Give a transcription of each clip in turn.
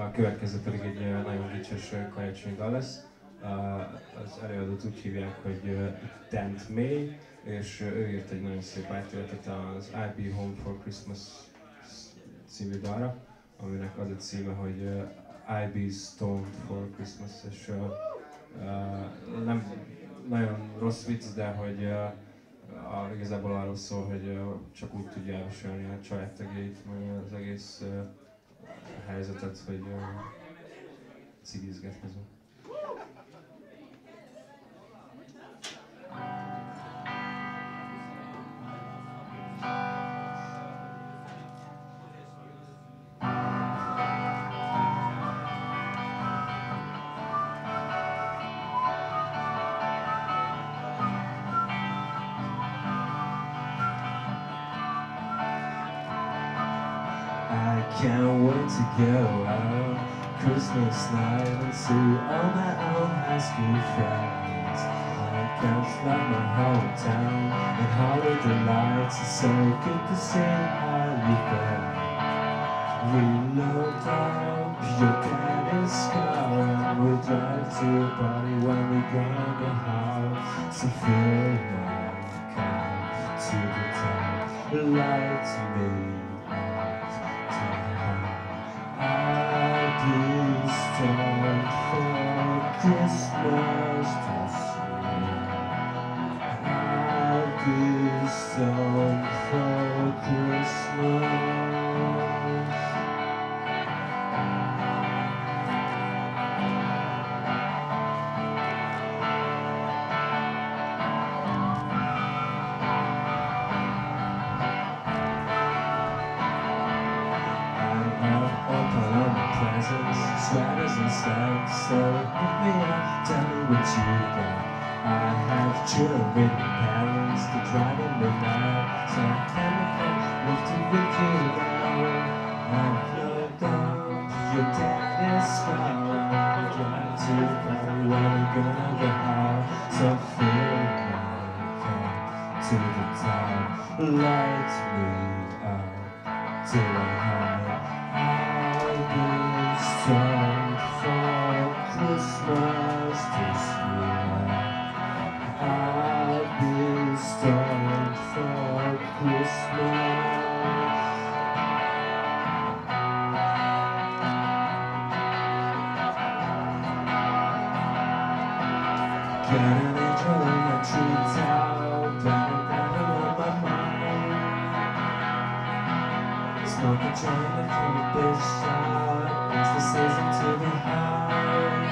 A következő pedig egy uh, nagyon vicces uh, karácsonyi dal lesz. Az előadót úgy hívják, hogy uh, Dent May, és ő írt egy nagyon szép átületet az I'll Be Home for Christmas című dalra, aminek az a címe, hogy I'll Be Stoned for Christmas, és uh, nem nagyon rossz vicc, de hogy uh, a, igazából arról szól, hogy uh, csak úgy tudja elviselni a családtagjait, meg az egész uh, helyzetet, hogy uh, cigizget közben. I can't wait to go out Christmas night and see all my old high school friends. I can't fly my hometown and holiday lights. It's so good to see you feel. We load up your daddy's car and we drive to a party when we go out. So fill my car to the top, light me Be stoned for sweaters and stuff. So hit me up, tell me what you got. I have children, parents to drive in the night. So can I come live to with you now? I'm plugged up, your dad is far. I drive to Paris when we gonna go out. So fill my car to the top, light me up till I'm high. Got an angel in a tree towel Down on my mind. Shot to be high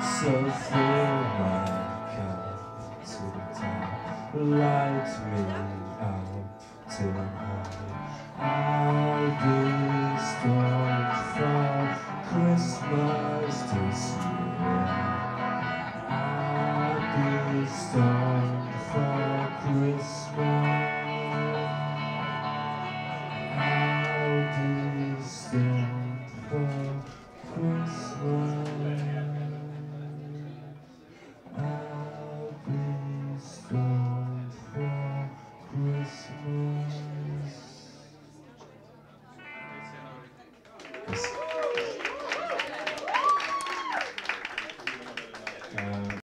So fill my cup to the top light me up till I'll be strong for Christmas this year. I'll be strong for Christmas. practice.